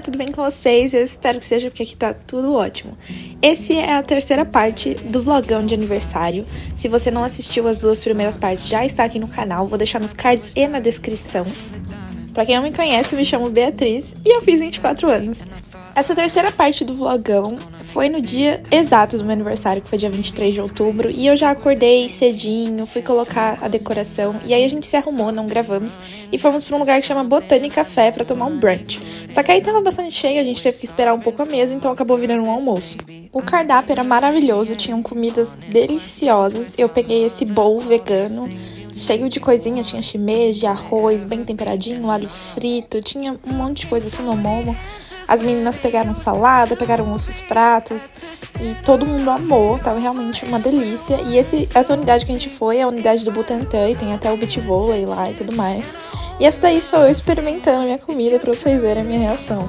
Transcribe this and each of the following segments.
Tudo bem com vocês? Eu espero que seja porque aqui tá tudo ótimo. Esse é a terceira parte do vlogão de aniversário. Se você não assistiu as duas primeiras partes, já está aqui no canal, vou deixar nos cards e na descrição. Pra quem não me conhece, eu me chamo Beatriz e eu fiz 24 anos. Essa terceira parte do vlogão foi no dia exato do meu aniversário, que foi dia 23 de outubro, e eu já acordei cedinho, fui colocar a decoração, e aí a gente se arrumou, não gravamos, e fomos para um lugar que chama Botânica Café para tomar um brunch. Só que aí tava bastante cheio, a gente teve que esperar um pouco a mesa, então acabou virando um almoço. O cardápio era maravilhoso, tinham comidas deliciosas. Eu peguei esse bowl vegano, cheio de coisinhas, tinha shimeji, arroz bem temperadinho, alho frito, tinha um monte de coisa, sunomomo. As meninas pegaram salada, pegaram os pratos e todo mundo amou, tava realmente uma delícia. E esse, essa unidade que a gente foi é a unidade do Butantan e tem até o beach vôlei lá e tudo mais. E essa daí sou eu experimentando a minha comida pra vocês verem a minha reação.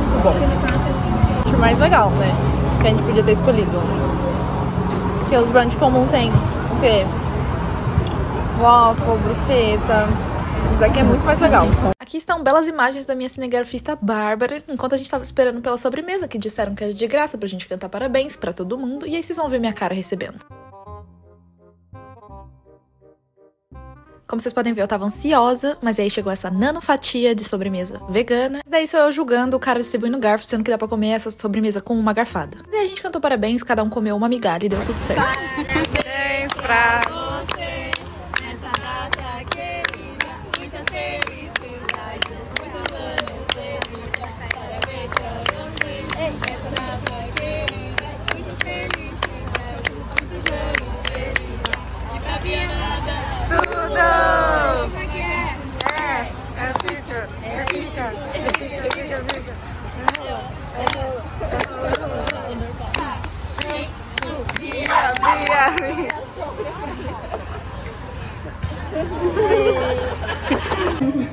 Muito bom. Acho mais legal, né? Que a gente podia ter escolhido. Porque os brunch comum tem o quê? Waffle, brusqueta. Isso aqui é muito mais legal. Aqui estão belas imagens da minha cinegrafista Bárbara, enquanto a gente estava esperando pela sobremesa, que disseram que era de graça pra gente cantar parabéns para todo mundo, e aí vocês vão ver minha cara recebendo. Como vocês podem ver, eu tava ansiosa, mas aí chegou essa nano fatia de sobremesa vegana. Daí sou eu julgando o cara distribuindo garfo, sendo que dá pra comer essa sobremesa com uma garfada. E aí a gente cantou parabéns, cada um comeu uma migalha e deu tudo certo. Parabéns pra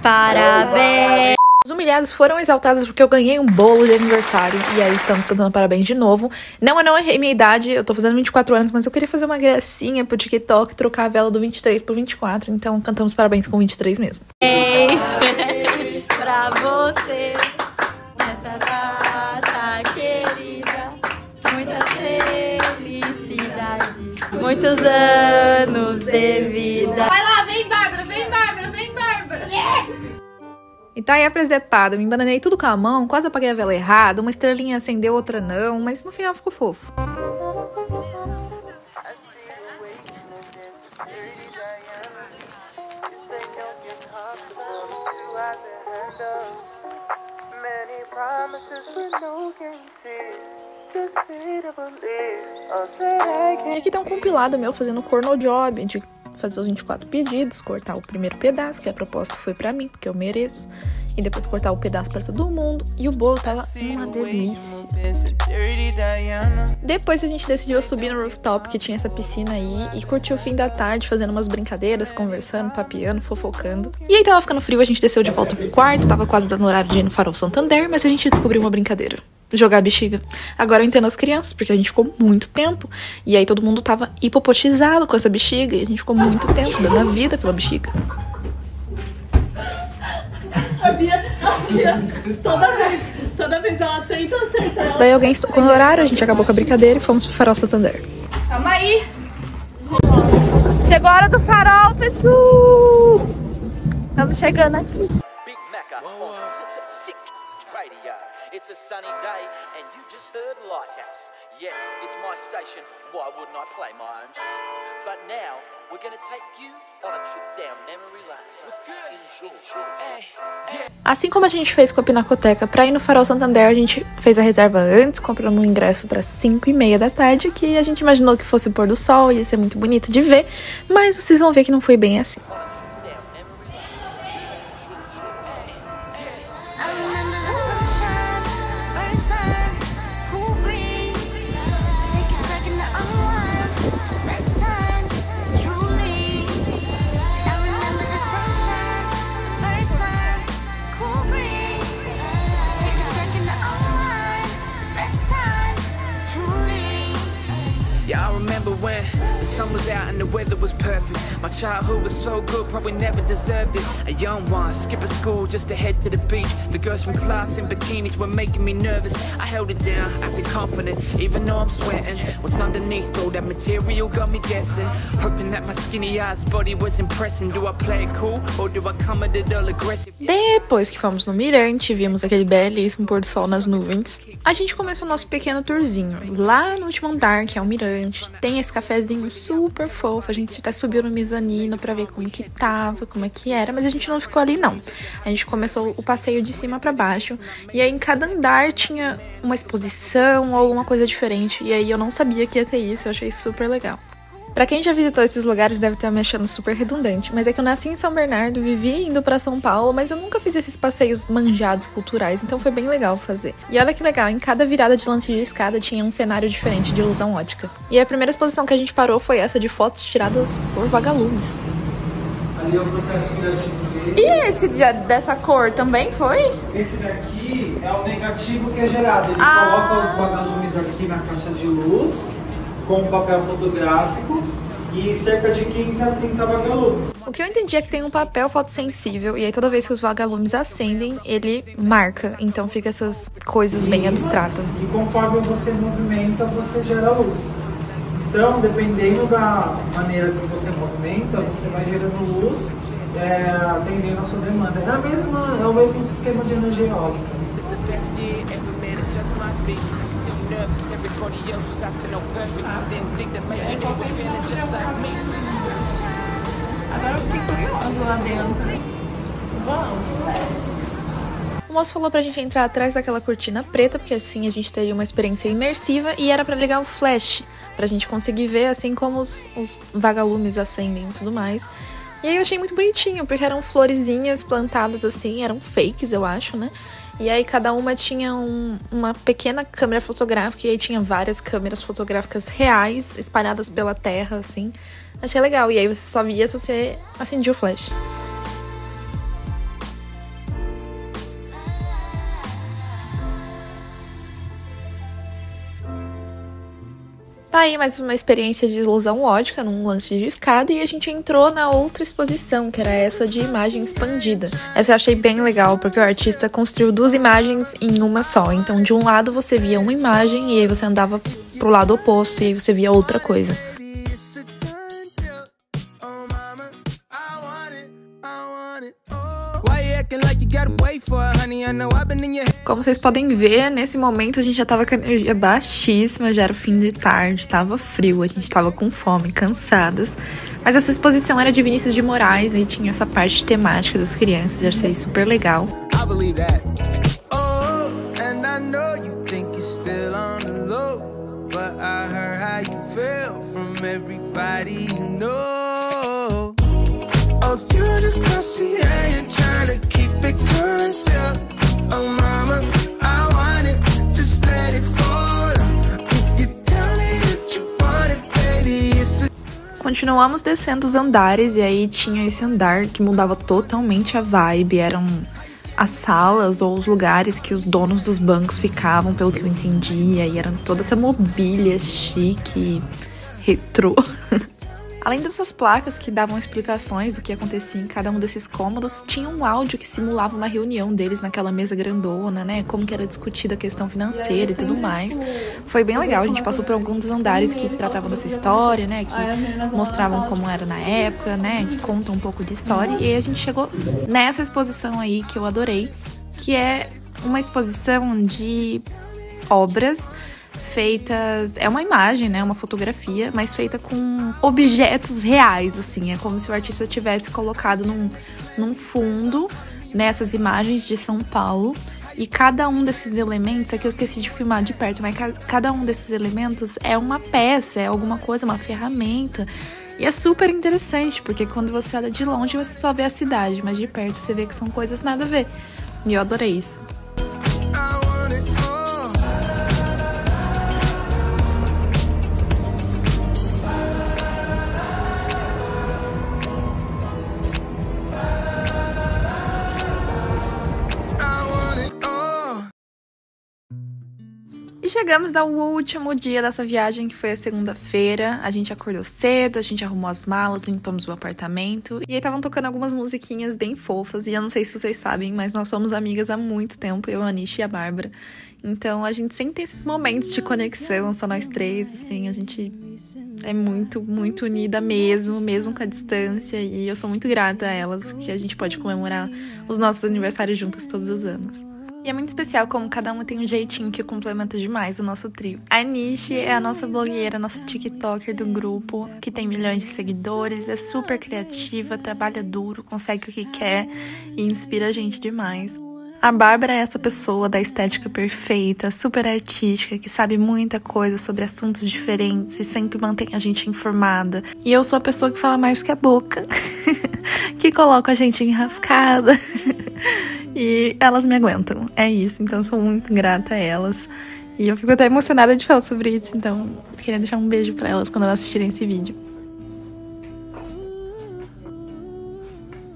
Parabéns! Os humilhados foram exaltados porque eu ganhei um bolo de aniversário. E aí estamos cantando parabéns de novo. Não, eu não errei minha idade. Eu tô fazendo 24 anos, mas eu queria fazer uma gracinha pro TikTok, trocar a vela do 23 pro 24. Então cantamos parabéns com 23 mesmo. Parabéns pra você nessa data querida. Muitas felicidades. Muitos anos de vida. E tá aí a presepada, me embananei tudo com a mão, quase apaguei a vela errada, uma estrelinha acendeu, outra não, mas no final ficou fofo. E aqui tá um compilado meu fazendo corno job de fazer os 24 pedidos, cortar o primeiro pedaço, que a proposta foi para mim, porque eu mereço, e depois cortar o pedaço para todo mundo, e o bolo tava uma delícia. Depois a gente decidiu subir no rooftop, que tinha essa piscina aí, e curtir o fim da tarde fazendo umas brincadeiras, conversando, papeando, fofocando. E aí tava ficando frio, a gente desceu de volta pro quarto, tava quase dando horário de ir no Farol Santander, mas a gente descobriu uma brincadeira jogar bexiga. Agora eu entendo as crianças, porque a gente ficou muito tempo. E aí todo mundo tava hipopotizado com essa bexiga. E a gente ficou muito tempo dando a vida pela bexiga. A Bia, a Bia, toda vez, toda vez ela tenta acertar. Daí alguém estocou no horário, a gente acabou com a brincadeira e fomos pro farol Santander. Calma aí. Chegou a hora do farol, pessoal. Estamos chegando aqui. It's a sunny day and you just heard Lighthouse. Yes, it's my station. Why wouldn't I play my own shit? But now we're gonna take you on a trip down memory lane. Assim como a gente fez com a Pinacoteca para ir no Farol Santander, a gente fez a reserva antes, comprando um ingresso para 5 e meia da tarde, que a gente imaginou que fosse pôr do sol, ia ser muito bonito de ver, mas vocês vão ver que não foi bem assim. Sun was out and the weather was perfect. My childhood was so good, probably never deserved it. A young one, school just to head to the beach. The girls from class in bikinis were making me nervous. I held it down, confident, even though I'm sweating. What's underneath all that material got me guessing. Hoping that my skinny body was impressing. Do I play it cool or do I come at it all aggressive? Depois que fomos no Mirante, vimos aquele belíssimo pôr do sol nas nuvens. A gente começou o nosso pequeno tourzinho. Lá no último andar, que é o Mirante, tem esse cafezinho super fofo. A gente até subiu no mezanino para ver como que tava, como é que era, mas a gente não ficou ali não. A gente começou o passeio de cima para baixo e aí em cada andar tinha uma exposição ou alguma coisa diferente. E aí eu não sabia que ia ter isso, eu achei super legal. Pra quem já visitou esses lugares deve estar me achando super redundante, mas é que eu nasci em São Bernardo, vivi indo para São Paulo, mas eu nunca fiz esses passeios manjados culturais, então foi bem legal fazer. E olha que legal, em cada virada de lance de escada tinha um cenário diferente de ilusão ótica. E a primeira exposição que a gente parou foi essa de fotos tiradas por vagalumes. Ali é o processo criativo dele. E esse de, dessa cor também foi? Esse daqui é o negativo que é gerado. Ele Ah. coloca os vagalumes aqui na caixa de luz com papel fotográfico e cerca de 15 a 30 vagalumes. O que eu entendi é que tem um papel fotossensível e aí toda vez que os vagalumes acendem, ele marca. Então fica essas coisas bem abstratas. E conforme você movimenta, você gera luz. Então, dependendo da maneira que você movimenta, você vai gerando luz é, atendendo a sua demanda. É, a mesma, é o mesmo sistema de energia eólica. Agora eu lá dentro. Vamos. O moço falou pra gente entrar atrás daquela cortina preta, porque assim a gente teria uma experiência imersiva e era pra ligar o flash, pra gente conseguir ver assim como os, os vagalumes acendem e tudo mais. E aí eu achei muito bonitinho, porque eram florezinhas plantadas assim, eram fakes, eu acho, né? E aí cada uma tinha um- uma pequena câmera fotográfica e aí tinha várias câmeras fotográficas reais espalhadas pela terra, assim. Achei legal. E aí você só via se você acendia o flash. Tá aí mais uma experiência de ilusão ótica num lance de escada e a gente entrou na outra exposição, que era essa de imagem expandida. Essa eu achei bem legal, porque o artista construiu duas imagens em uma só. Então, de um lado você via uma imagem e aí você andava pro lado oposto e aí você via outra coisa. Como vocês podem ver, nesse momento a gente já tava com energia baixíssima, já era o fim de tarde, tava frio, a gente tava com fome, cansadas. Mas essa exposição era de Vinícius de Moraes, aí tinha essa parte temática das crianças, eu achei super legal. Oh, everybody you know. Oh, just trying to Continuamos descendo os andares e aí tinha esse andar que mudava totalmente a vibe, eram as salas ou os lugares que os donos dos bancos ficavam, pelo que eu entendi, e era toda essa mobília chique, retrô. Além dessas placas que davam explicações do que acontecia em cada um desses cômodos, tinha um áudio que simulava uma reunião deles naquela mesa grandona, né? Como que era discutida a questão financeira e tudo mais. Foi bem legal, a gente passou por alguns dos andares que tratavam dessa história, né? Que mostravam como era na época, né? Que contam um pouco de história. E a gente chegou nessa exposição aí que eu adorei, que é uma exposição de obras feitas. É uma imagem, né? Uma fotografia, mas feita com objetos reais, assim. É como se o artista tivesse colocado num, num fundo nessas imagens de São Paulo. E cada um desses elementos, aqui eu esqueci de filmar de perto, mas ca- cada um desses elementos é uma peça, é alguma coisa, uma ferramenta. E é super interessante, porque quando você olha de longe você só vê a cidade, mas de perto você vê que são coisas nada a ver. E eu adorei isso. E chegamos ao último dia dessa viagem, que foi a segunda-feira. A gente acordou cedo, a gente arrumou as malas, limpamos o apartamento. E aí estavam tocando algumas musiquinhas bem fofas. E eu não sei se vocês sabem, mas nós somos amigas há muito tempo, eu, a Nish e a Bárbara. Então a gente sempre tem esses momentos de conexão, só nós três, assim, a gente é muito, muito unida mesmo, mesmo com a distância. E eu sou muito grata a elas, que a gente pode comemorar os nossos aniversários juntas todos os anos. E é muito especial como cada uma tem um jeitinho que complementa demais o nosso trio. A Nishi é a nossa blogueira, a nossa TikToker do grupo, que tem milhões de seguidores, é super criativa, trabalha duro, consegue o que quer e inspira a gente demais. A Bárbara é essa pessoa da estética perfeita, super artística, que sabe muita coisa sobre assuntos diferentes e sempre mantém a gente informada. E eu sou a pessoa que fala mais que a boca, que coloca a gente enrascada. E elas me aguentam. É isso. Então, sou muito grata a elas. E eu fico até emocionada de falar sobre isso. Então, queria deixar um beijo para elas quando elas assistirem esse vídeo.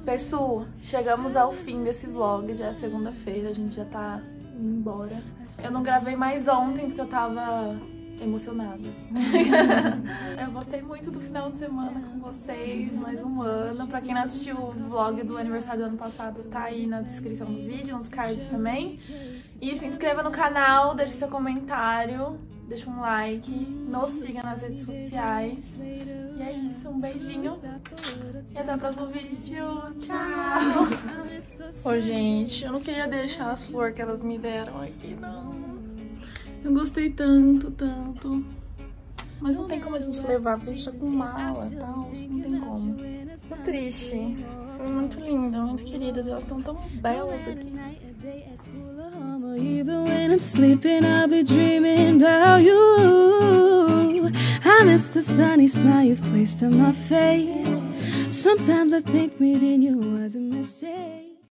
Pessoal, chegamos ao fim desse vlog. Já é segunda-feira, a gente já tá indo embora. Eu não gravei mais ontem porque eu tava emocionadas. eu gostei muito do final de semana com vocês, mais um ano. Pra quem não assistiu o vlog do aniversário do ano passado, tá aí na descrição do vídeo, nos cards também. E se inscreva no canal, deixe seu comentário, deixa um like, nos siga nas redes sociais. E é isso, um beijinho e até o próximo vídeo. Tchau! Ô, gente, eu não queria deixar as flores que elas me deram aqui, não. Eu gostei tanto, tanto. Mas não tem como a gente levar, porque a gente tá com mala e tal. Não tem como. Tô triste. Foi muito linda, muito queridas. Elas estão tão belas aqui. Even when I'm sleeping, I'll be dreaming about you. I miss the sunny smile you've placed on my face. Sometimes I think meeting you was a mistake.